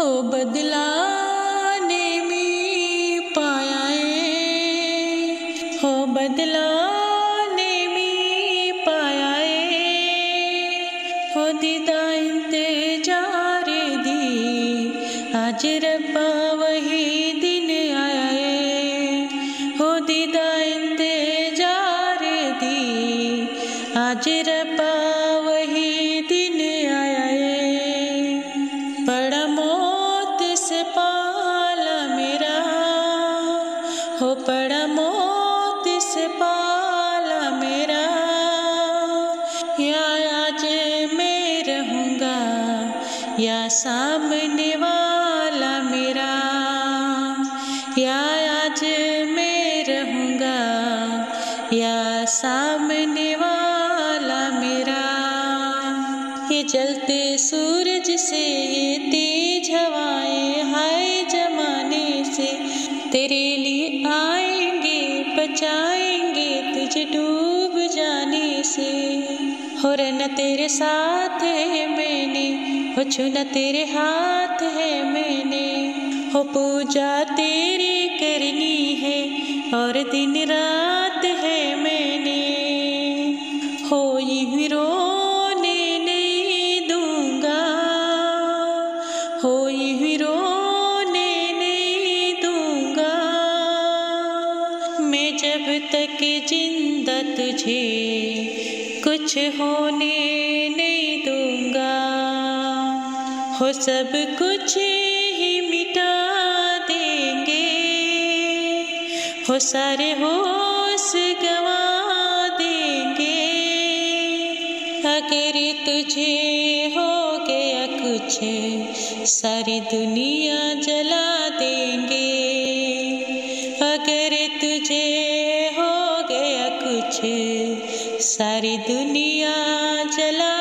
हो बदलाने में पाया है। हो बदलाने में पाया है। हो दीदा इंतज़ार दी। आज रब्बा वही दिन आया है। हो दीदा इंतज़ार दी। आज रब्बा हो पड़ा मौत से पाला मेरा। या आज मैं रहूँगा, या सामने वाला मेरा। या आज मैं रहूँगा, या सामने वाला मेरा। ये जलते सूरज से, ये तेज हवाएँ हाय जमाने से, तेरे डूब जाने से, हो न तेरे साथ है मैंने, हो न तेरे हाथ है मैंने, हो पूजा तेरी करनी है, और दिन रात जब तक ज़िंदा तुझे कुछ होने नहीं दूँगा। हो सब कुछ ही मिटा देंगे। हो सारे होश गवा देंगे। अगर तुझे हो गया कुछ सारी दुनिया जला देंगे। अगर तुझे हो गया कुछ सारी दुनिया देंगे